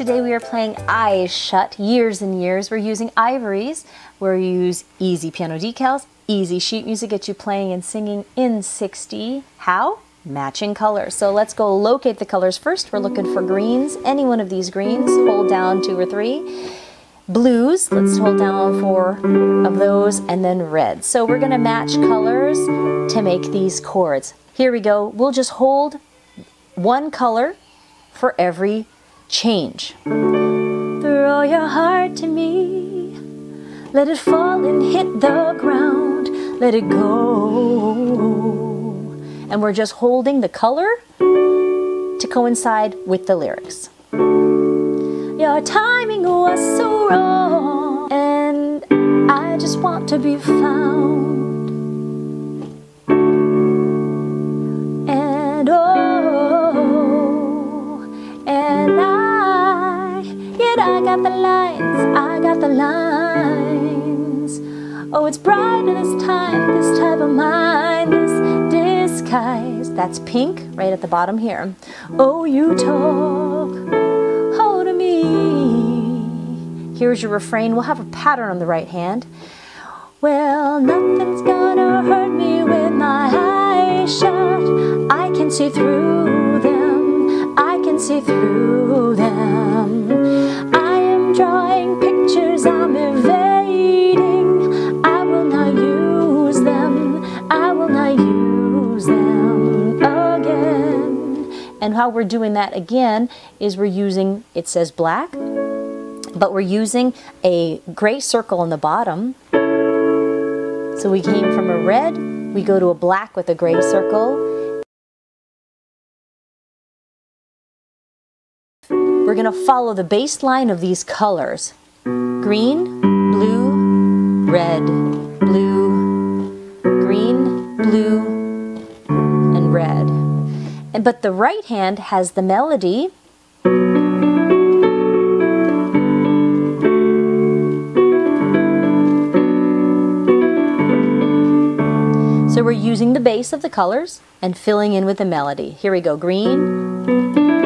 Today we are playing Eyes Shut, Years and Years. We're using IVOREEZ, where you use easy piano decals, easy sheet music, get you playing and singing in 60. How? Matching colors. So let's go locate the colors first. We're looking for greens, any one of these greens. Hold down two or three. Blues, let's hold down four of those, and then reds. So we're gonna match colors to make these chords. Here we go. We'll just hold one color for every change. Throw your heart to me. Let it fall and hit the ground. Let it go. And we're just holding the color to coincide with the lyrics. Your timing was so wrong, and I just want to be found. Got the lines, I got the lines. Oh, it's brighter this time, this type of mind, this disguise. That's pink right at the bottom here. Oh, you talk, hold to me. Here's your refrain. We'll have a pattern on the right hand. Well, nothing's gonna hurt me with my eyes shut. I can see through them. I can see through them. And how we're doing that again is we're using, it says black, but we're using a gray circle on the bottom so we came from a red, we go to a black with a gray circle. We're going to follow the bass line of these colors. Green, blue, red, blue, but the right hand has the melody So we're using the base of the colors and filling in with the melody. Here we go, green,